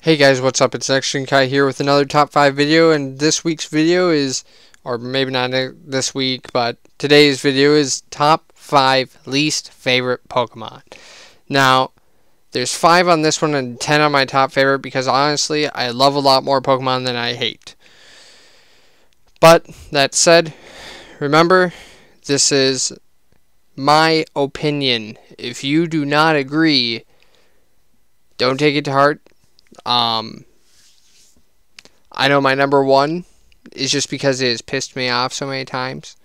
Hey guys, what's up? It's Action Kai here with another top 5 video, and this week's video is, or maybe not this week, but today's video is top 5 least favorite Pokemon. Now, there's 5 on this one and 10 on my top favorite because honestly, I love a lot more Pokemon than I hate. But, that said, remember, this is my opinion. If you do not agree, don't take it to heart um, I know my number one is just because it has pissed me off so many times.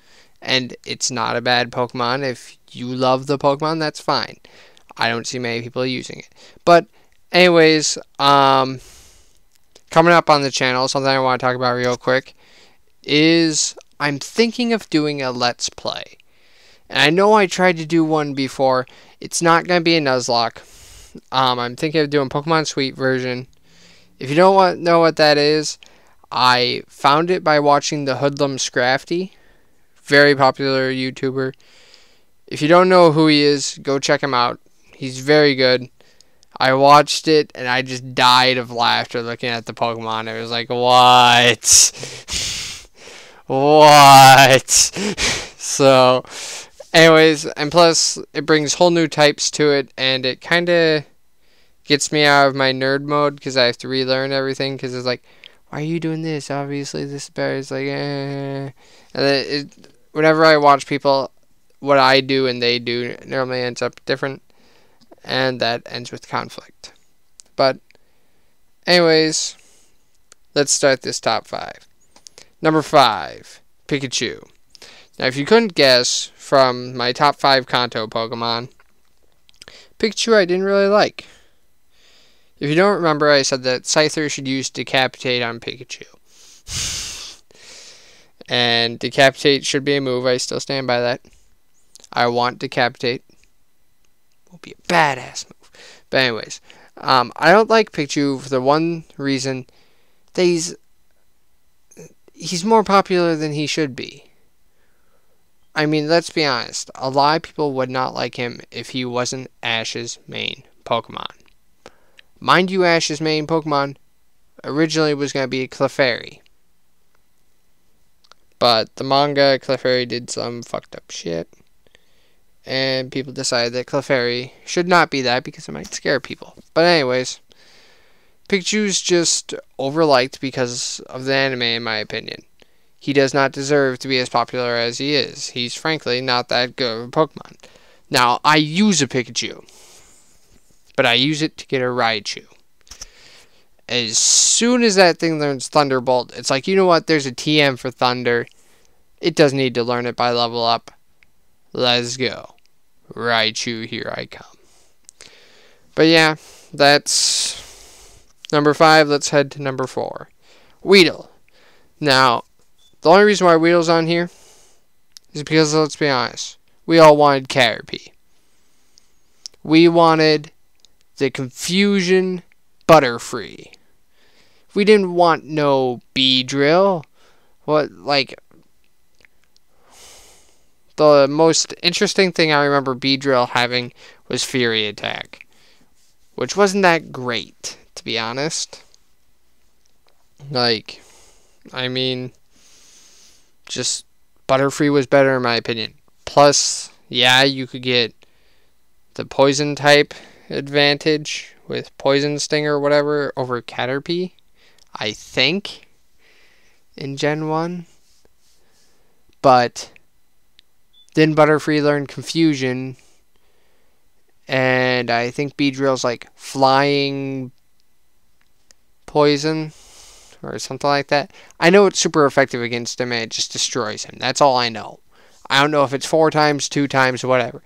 And it's not a bad Pokemon. If you love the Pokemon, that's fine. I don't see many people using it. But, anyways, um, coming up on the channel, something I want to talk about real quick is I'm thinking of doing a Let's Play. And I know I tried to do one before. It's not going to be a Nuzlocke. Um, I'm thinking of doing Pokemon Sweet version. If you don't want, know what that is, I found it by watching the Hoodlum Scrafty, very popular YouTuber. If you don't know who he is, go check him out. He's very good. I watched it and I just died of laughter looking at the Pokemon. It was like, what? what? so, anyways, and plus, it brings whole new types to it, and it kind of gets me out of my nerd mode because I have to relearn everything because it's like, why are you doing this? Obviously, this is better. It's like, eh. And it, it, whenever I watch people, what I do and they do normally ends up different, and that ends with conflict. But, anyways, let's start this top five. Number five, Pikachu. Now, if you couldn't guess from my top five Kanto Pokemon, Pikachu I didn't really like. If you don't remember, I said that Scyther should use Decapitate on Pikachu. and Decapitate should be a move. I still stand by that. I want Decapitate. Will be a badass move. But anyways, um, I don't like Pikachu for the one reason that he's he's more popular than he should be. I mean, let's be honest. A lot of people would not like him if he wasn't Ash's main Pokemon. Mind you, Ash's main Pokemon originally was going to be Clefairy. But the manga, Clefairy did some fucked up shit. And people decided that Clefairy should not be that because it might scare people. But anyways, Pikachu's just overliked because of the anime in my opinion. He does not deserve to be as popular as he is. He's frankly not that good of a Pokemon. Now, I use a Pikachu but I use it to get a Raichu. As soon as that thing learns Thunderbolt, it's like, you know what, there's a TM for Thunder. It doesn't need to learn it by level up. Let's go. Raichu, here I come. But yeah, that's number five. Let's head to number four. Weedle. Now, the only reason why Weedle's on here is because, let's be honest, we all wanted Caterpie. We wanted the confusion butterfree. We didn't want no Beedrill. What like the most interesting thing I remember Beedrill having was Fury Attack, which wasn't that great, to be honest. Like, I mean, just Butterfree was better in my opinion. Plus, yeah, you could get the poison type advantage with Poison Sting or whatever over Caterpie, I think, in Gen 1. But then Butterfree learned Confusion, and I think Beedrill's like Flying Poison or something like that. I know it's super effective against him and it just destroys him. That's all I know. I don't know if it's four times, two times, whatever.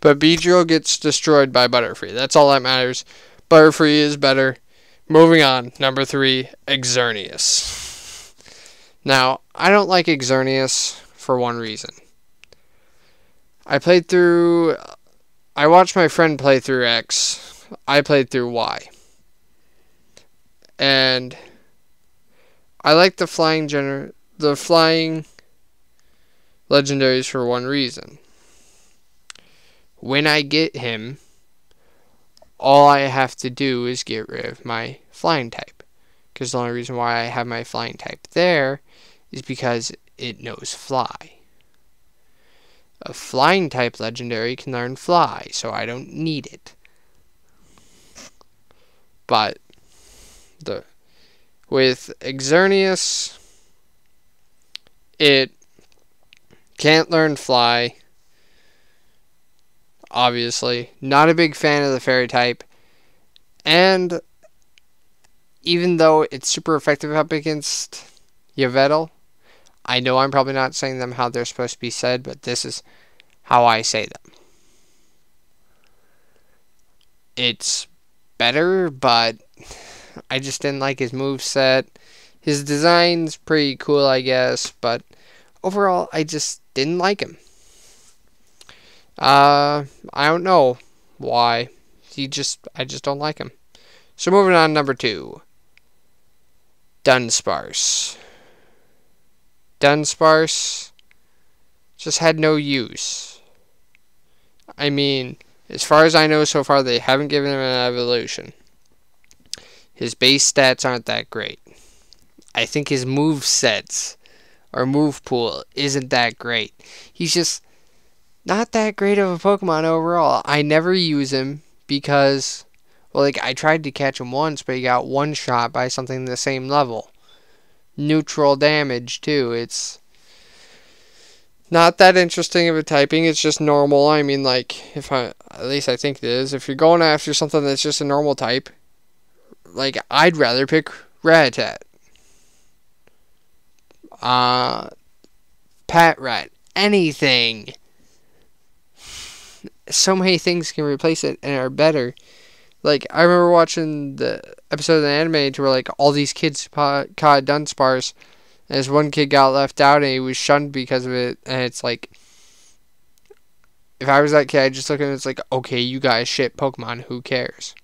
But Beedrill gets destroyed by Butterfree. That's all that matters. Butterfree is better. Moving on. Number three, Xerneas. Now, I don't like Xerneas for one reason. I played through. I watched my friend play through X. I played through Y. And I like the flying gener the flying legendaries for one reason when I get him, all I have to do is get rid of my flying type. Because the only reason why I have my flying type there is because it knows fly. A flying type legendary can learn fly, so I don't need it. But the with Xerneas it can't learn fly. Obviously, not a big fan of the fairy type. And even though it's super effective up against Yveltal, I know I'm probably not saying them how they're supposed to be said, but this is how I say them. It's better, but I just didn't like his move set. His design's pretty cool, I guess, but overall, I just didn't like him. Uh, I don't know why. He just, I just don't like him. So moving on, number two. Dunsparce. Dunsparce just had no use. I mean, as far as I know so far, they haven't given him an evolution. His base stats aren't that great. I think his move sets or move pool isn't that great. He's just not that great of a Pokemon overall. I never use him because, well, like, I tried to catch him once, but he got one shot by something the same level. Neutral damage, too. It's not that interesting of a typing. It's just normal. I mean, like, if I, at least I think it is. If you're going after something that's just a normal type, like, I'd rather pick Rattata uh, Patrat, anything. So many things can replace it and are better. Like I remember watching the episode of the anime to where like all these kids caught Dunsparce, and this one kid got left out and he was shunned because of it. And it's like, if I was that kid, I'd just look at it. It's like, okay, you guys shit Pokemon. Who cares?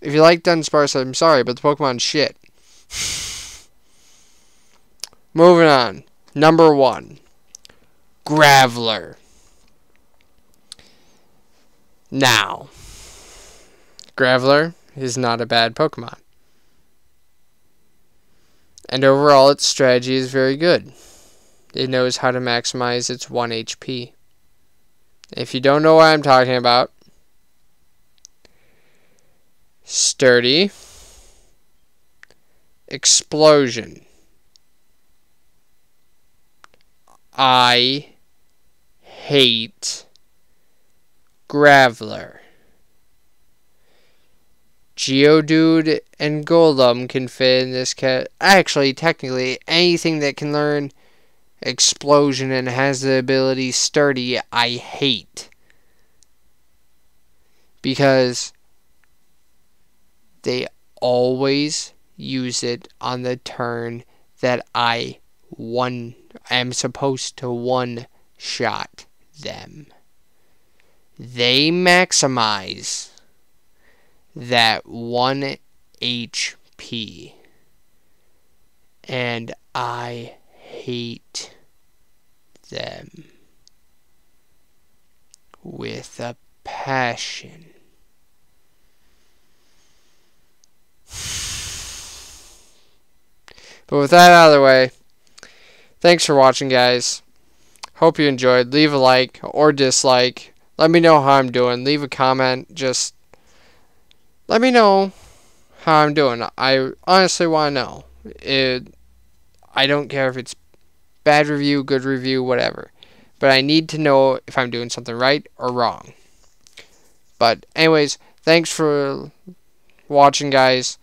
If you like Dunsparce, I'm sorry, but the Pokemon's shit. Moving on. Number one. Graveler. Now, Graveler is not a bad Pokemon. And overall, its strategy is very good. It knows how to maximize its 1 HP. If you don't know what I'm talking about, Sturdy, Explosion. I hate Graveler. Geodude and Golem can fit in this cat. Actually, technically, anything that can learn Explosion and has the ability Sturdy, I hate. Because they always use it on the turn that I won am supposed to one shot them. They maximize that 1 HP. And I hate them with a passion. But with that out of the way, Thanks for watching, guys. Hope you enjoyed. Leave a like or dislike. Let me know how I'm doing. Leave a comment. Just let me know how I'm doing. I honestly want to know. It, I don't care if it's bad review, good review, whatever. But I need to know if I'm doing something right or wrong. But anyways, thanks for watching, guys.